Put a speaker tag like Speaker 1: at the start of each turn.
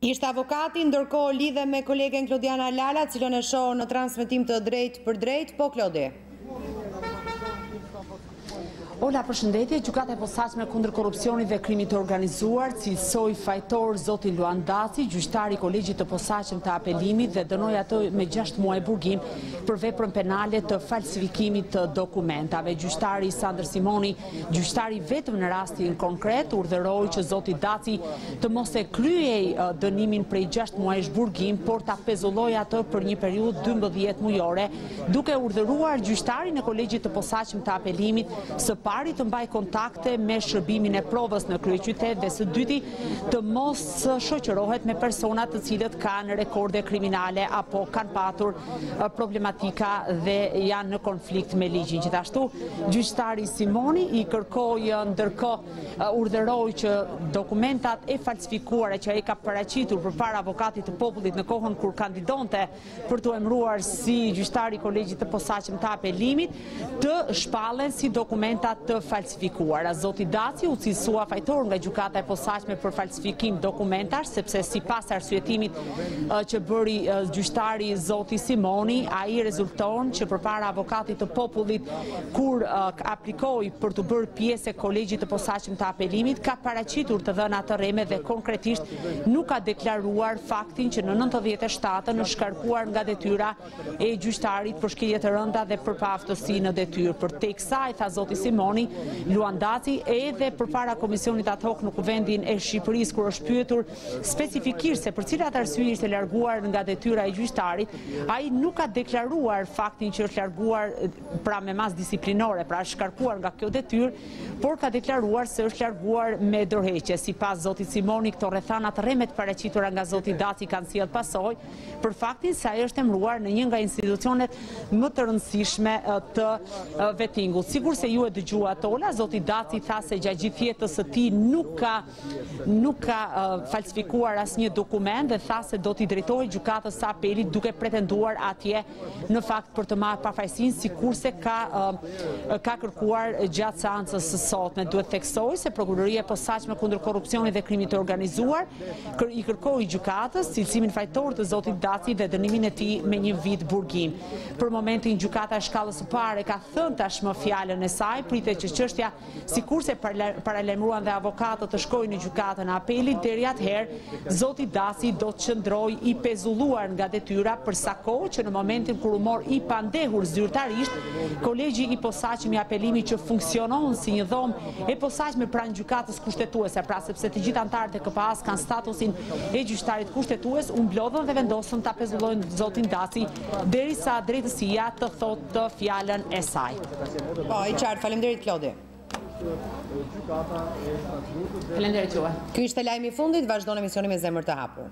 Speaker 1: Ishte avokati, ndërkohë lidhem me kolegen Klodiana Lala, të cilën e shoh në transmitim të drejtpërdrejtë, po Klodi.
Speaker 2: Ola përshëndetje, gjykata e posaçme kundër korrupsionit dhe krimit të organizuar, cilësoi fajtor Zotin Luan Daci, gjyqtar i kolegjit të posaçëm të apelimit dhe dënoi atë me 6 muaj burgim për veprën penale të falsifikimit të dokumentave. Gjyqtari Sandër Simoni Gjyqtar i vetëm në rastin konkret urdhëroi që zoti Daci të mos e kryejë dënimin prej gjashtë muajsh burgim, por ta pezullojë atë për një periudhë dymbëdhjetë mujore, duke urdhëruar gjyqtarin e Kolegjit të Posaçëm të Apelimit, së pari të mbajë kontakte me Shërbimin e Provës në kryeqytet dhe së dyti të mos shoqërohet me persona të cilët kanë rekorde kriminale apo kanë patur problematika dhe janë në konflikt me ligjin. Gjithashtu, gjyqtari Simoni i kërkoi ndërkohë urdhëroi që dokumentat e falsifikuara që ai ka paraqitur përpara avokatit të popullit në kohën kur kandidonte për t'u emëruar si gjyqtar i kolegjit të posaçëm të apelimit, të shpallen si dokumenta të falsifikuara. Zoti Daci u cilësua fajtor nga Gjykata e Posaçme për falsifikim dokumentash, sepse sipas arsyetimit që bëri gjyqtari zoti Simoni, ai rezulton që përpara avokatit të popullit kur aplikoi për t'u bërë pjesë e Kolegjit të Posaçëm të Apelimit, ka paraqitur të dhëna të rreme dhe konkretisht nuk ka deklaruar faktin që në nëntëdhjetë e shtatë është shkarkuar nga detyra e gjyqtarit për shkelje të rënda dhe për paaftësi në detyrë, përtej kësaj, tha zoti Simoni, Luan Daci edhe përpara komisionit ad hoc në Kuvendin e Shqipërisë kur është pyetur specifikisht se për cilat arsye ishte larguar nga detyra e gjyqtarit, ai nuk ka deklaruar faktin që është larguar pra me masë disiplinore, pra është shkarkuar nga kjo detyrë, por ka deklaruar se është larguar me dorëheqje. Sipas zotit Simoni, këto rrethana të rreme të paraqitura nga zoti Daci kanë sjellë pasojë, për faktin se ai është emëruar në një nga institucionet më të rëndësishme të Vetingut. Sikurse ju e dëgjuat Ola, zoti Daci tha se gjatë gjithë jetës së tij nuk ka nuk ka falsifikuar asnjë dokument dhe tha se do t'i drejtohej gjykatës së apelit duke pretenduar atje në fakt për të marrë pafajësinë sikurse ka ka kërkuar gjatë seancës së sotme duhet të theksoj se prokuroria e posaçme kundër korrupsionit dhe krimit të organizuar kër i kërkoi gjykatës cilësimin fajtor të zotit Daci dhe dënimin e tij me një vit burgim për momentin gjykata e shkallës së parë e ka thënë tashmë fjalën e saj pritet që çështja Sikurse paralajmëruan dhe avokatët të shkojnë në Gjykatën e Apelit, deri atëherë, zoti Daci do të qëndrojë i pezulluar nga detyra për sa kohë që në momentin kur u mor i pandehur zyrtarisht Kolegji i Posaçëm i Apelimit që funksionon si një dhomë e posaçme pranë Gjykatës Kushtetuese, pra sepse të gjithë anëtarët e KPA-së kanë statusin e gjyqtarit kushtetues, u mblodhën dhe vendosën ta pezullojnë zotin Daci derisa drejtësia të thotë të fjalën e saj.
Speaker 1: Po, e qartë, faleminderit Klodi.
Speaker 2: Faleminderit juve.
Speaker 1: Ky ishte lajmi i fundit, vazhdon emisioni me zemër të hapur.